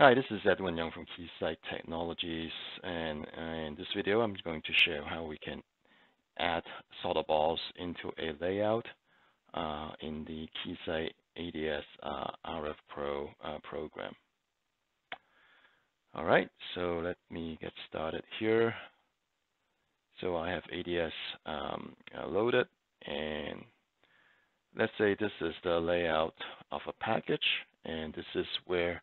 Hi, this is Edwin Young from Keysight Technologies, and in this video I'm going to show how we can add solder balls into a layout uh, in the Keysight ADS uh, RF Pro uh, program. All right, so let me get started here. So I have ADS um, uh, loaded, and let's say this is the layout of a package, and this is where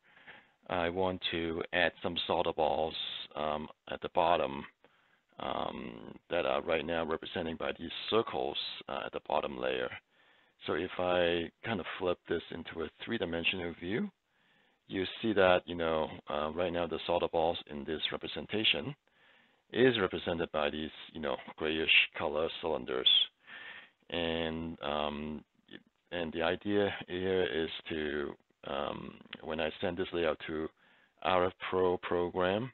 I want to add some solder balls um, at the bottom um, that are right now represented by these circles uh, at the bottom layer. So if I kind of flip this into a three-dimensional view, you see that, you know, uh, right now the solder balls in this representation is represented by these, you know, grayish color cylinders. And um, and the idea here is to um, when I send this layout to RF Pro program,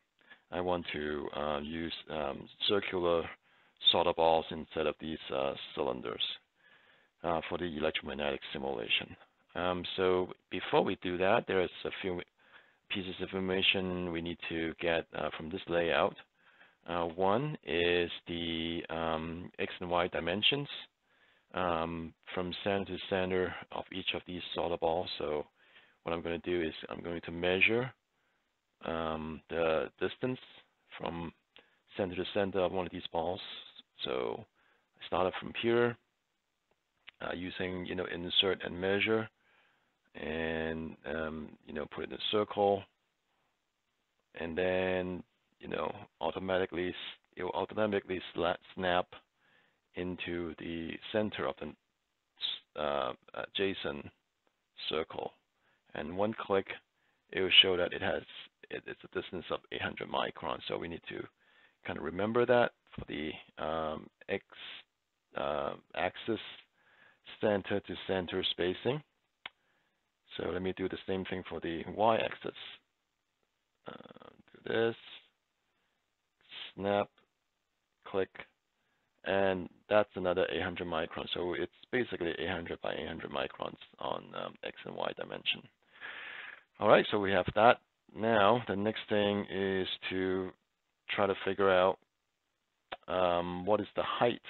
I want to uh, use um, circular solder balls instead of these uh, cylinders uh, for the electromagnetic simulation. Um, so before we do that, there is a few pieces of information we need to get uh, from this layout. Uh, one is the um, X and Y dimensions um, from center to center of each of these solder balls. So what I'm going to do is I'm going to measure um, the distance from center to center of one of these balls. So I started from here uh, using, you know, insert and measure and, um, you know, put it in a circle and then, you know, automatically, it will automatically snap into the center of the uh, adjacent circle and one click, it will show that it has it, it's a distance of 800 microns. So we need to kind of remember that for the um, x uh, axis center to center spacing. So let me do the same thing for the y-axis. Uh, do this, snap, click, and that's another 800 microns. So it's basically 800 by 800 microns on um, x and y dimension. All right, so we have that. Now, the next thing is to try to figure out um, what is the height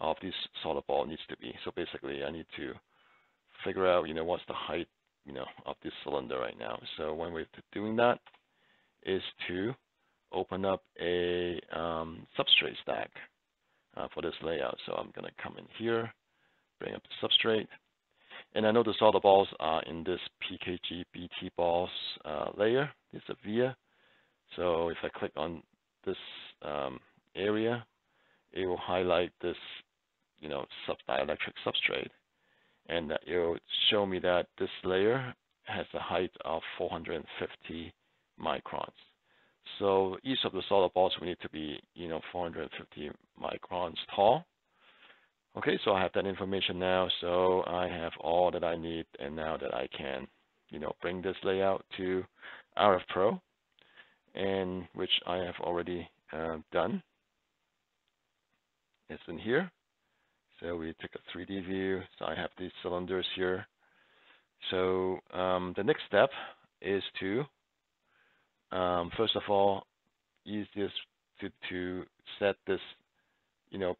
of this solder ball needs to be. So basically, I need to figure out, you know, what's the height, you know, of this cylinder right now. So one way of doing that is to open up a um, substrate stack uh, for this layout. So I'm going to come in here, bring up the substrate, and I know the solder balls are in this PKG BT balls uh, layer. It's a via. So if I click on this um, area, it will highlight this, you know, sub dielectric substrate. And it will show me that this layer has a height of 450 microns. So each of the solder balls will need to be, you know, 450 microns tall. Okay, so I have that information now. So I have all that I need, and now that I can, you know, bring this layout to RF Pro, and which I have already uh, done. It's in here. So we took a 3D view. So I have these cylinders here. So um, the next step is to, um, first of all, use this to, to set this, you know,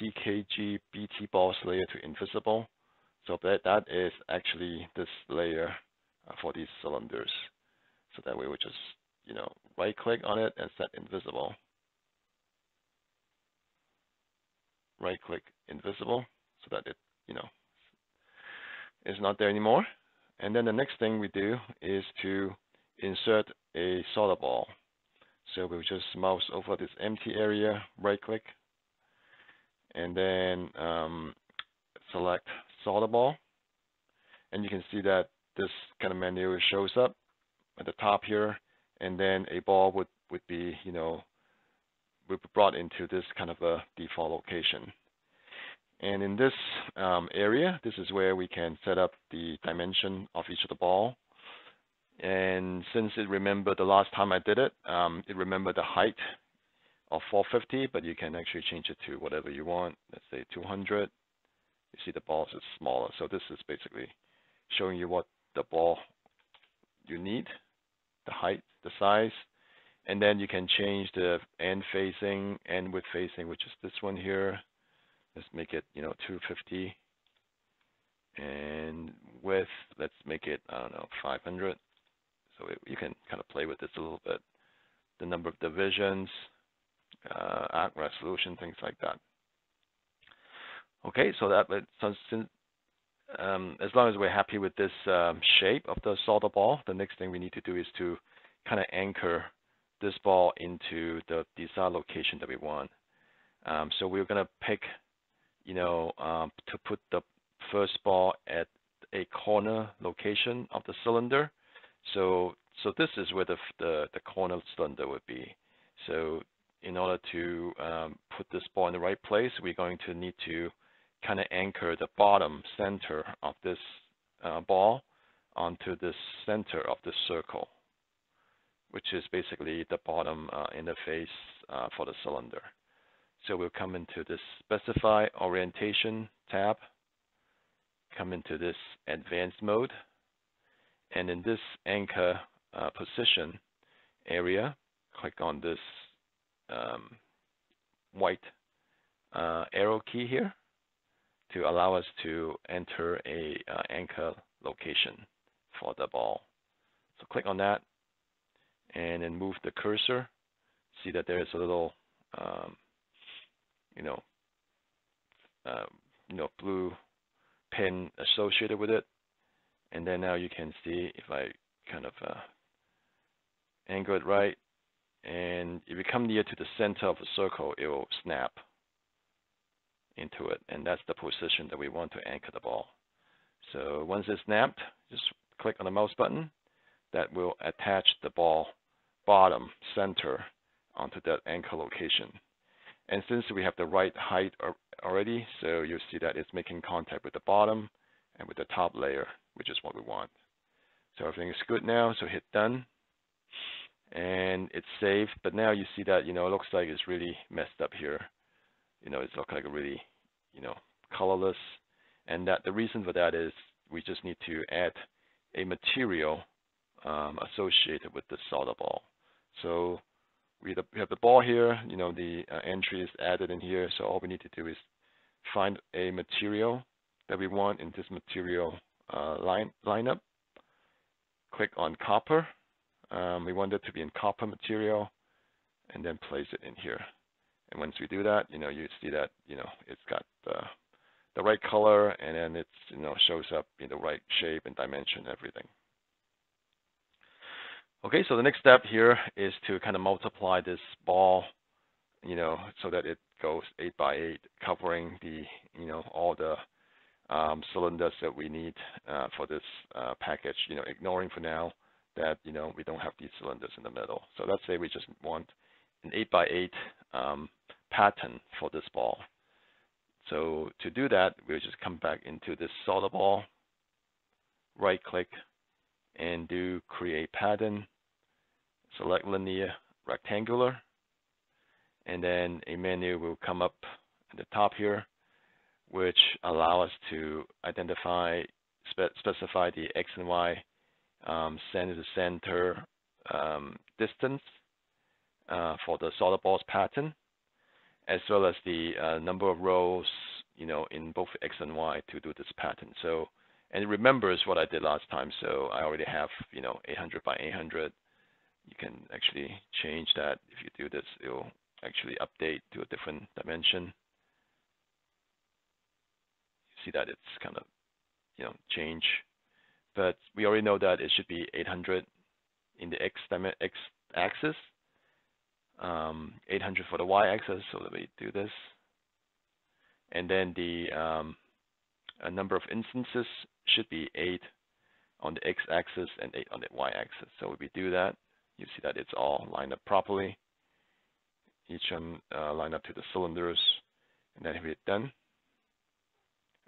PKG BT balls layer to invisible. So that, that is actually this layer uh, for these cylinders. So that way we just, you know, right click on it and set invisible. Right click invisible so that it, you know, is not there anymore. And then the next thing we do is to insert a solder ball. So we'll just mouse over this empty area, right click, and then um, select ball. And you can see that this kind of menu shows up at the top here, and then a ball would, would be, you know, would be brought into this kind of a default location. And in this um, area, this is where we can set up the dimension of each of the ball. And since it remembered the last time I did it, um, it remembered the height of 450, but you can actually change it to whatever you want. Let's say 200. You see the balls is smaller. So this is basically showing you what the ball you need, the height, the size, and then you can change the end facing, end width facing, which is this one here. Let's make it, you know, 250. And width, let's make it, I don't know, 500. So it, you can kind of play with this a little bit. The number of divisions, uh, arc resolution, things like that. Okay, so that since, um, as long as we're happy with this um, shape of the solder ball, the next thing we need to do is to kind of anchor this ball into the desired location that we want. Um, so we're going to pick, you know, um, to put the first ball at a corner location of the cylinder. So so this is where the the, the corner cylinder would be. So in order to um, put this ball in the right place, we're going to need to kind of anchor the bottom center of this uh, ball onto the center of the circle, which is basically the bottom uh, interface uh, for the cylinder. So we'll come into this specify orientation tab, come into this advanced mode, and in this anchor uh, position area, click on this um, white uh, arrow key here to allow us to enter a uh, anchor location for the ball. So click on that and then move the cursor. See that there's a little, um, you know, uh, you know, blue pin associated with it. And then now you can see if I kind of uh, angle it right, and if you come near to the center of the circle, it will snap into it, and that's the position that we want to anchor the ball. So once it's snapped, just click on the mouse button. That will attach the ball bottom center onto that anchor location. And since we have the right height already, so you'll see that it's making contact with the bottom and with the top layer, which is what we want. So everything is good now, so hit done. And it's saved, but now you see that, you know, it looks like it's really messed up here you know, it's look like a really, you know, colorless. And that the reason for that is we just need to add a material um, associated with the solder ball. So we have the ball here, you know, the uh, entry is added in here. So all we need to do is find a material that we want in this material uh, line lineup. Click on copper. Um, we want it to be in copper material and then place it in here. And once we do that, you know, you see that, you know, it's got the, the right color and then it's, you know, shows up in the right shape and dimension, everything. Okay, so the next step here is to kind of multiply this ball, you know, so that it goes eight by eight, covering the, you know, all the um, cylinders that we need uh, for this uh, package, you know, ignoring for now that, you know, we don't have these cylinders in the middle. So let's say we just want an 8 by 8 um, pattern for this ball. So to do that, we'll just come back into this solder ball, right click, and do create pattern, select linear rectangular, and then a menu will come up at the top here, which allow us to identify, spe specify the X and Y um, center to center um, distance uh, for the solder balls pattern, as well as the uh, number of rows, you know, in both X and Y to do this pattern. So, and it remembers what I did last time. So I already have, you know, 800 by 800. You can actually change that. If you do this, it will actually update to a different dimension. You see that it's kind of, you know, change. But we already know that it should be 800 in the X, X axis um, 800 for the y-axis, so let me do this. And then the um, number of instances should be 8 on the x-axis and 8 on the y-axis. So if we do that, you see that it's all lined up properly. Each one uh, lined up to the cylinders, and then we hit done.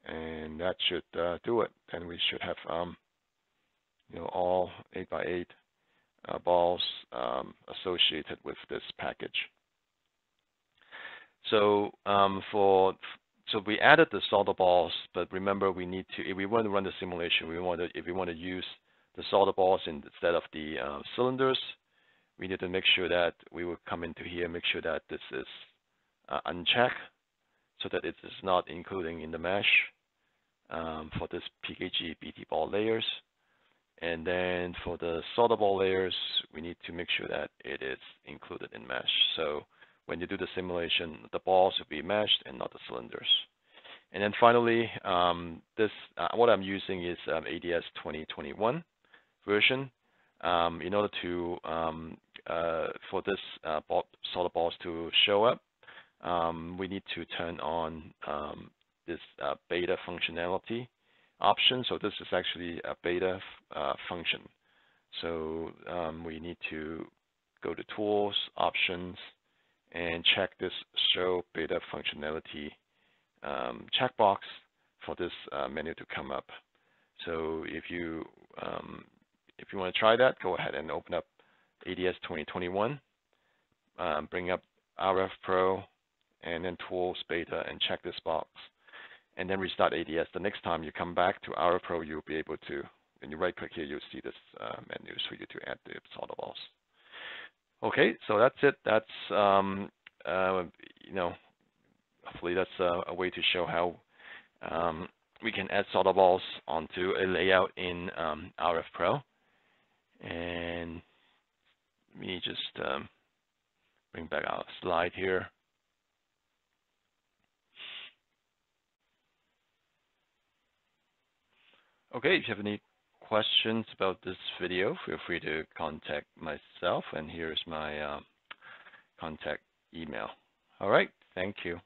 And that should uh, do it. Then we should have, um, you know, all 8 by 8 uh, balls um, associated with this package. So um, for so we added the solder balls, but remember we need to if we want to run the simulation, we want to if we want to use the solder balls instead of the uh, cylinders, we need to make sure that we will come into here, make sure that this is uh, unchecked so that it is not including in the mesh um, for this PKG BT ball layers. And then for the ball layers, we need to make sure that it is included in mesh. So when you do the simulation, the balls will be meshed and not the cylinders. And then finally, um, this uh, what I'm using is um, ADS 2021 version. Um, in order to um, uh, for this uh, ball, solder balls to show up, um, we need to turn on um, this uh, beta functionality option. So this is actually a beta uh, function. So um, we need to go to Tools, Options, and check this Show Beta Functionality um, checkbox for this uh, menu to come up. So if you um, if you want to try that, go ahead and open up ADS 2021, um, bring up RF Pro, and then Tools Beta, and check this box and then restart ADS. The next time you come back to RF Pro, you'll be able to, when you right click here, you'll see this uh, menu for you to add the solder balls. Okay, so that's it. That's, um, uh, you know, hopefully that's a, a, way to show how um, we can add solder balls onto a layout in um, RF Pro. And let me just um, bring back our slide here. Okay, if you have any questions about this video, feel free to contact myself, and here's my uh, contact email. All right, thank you.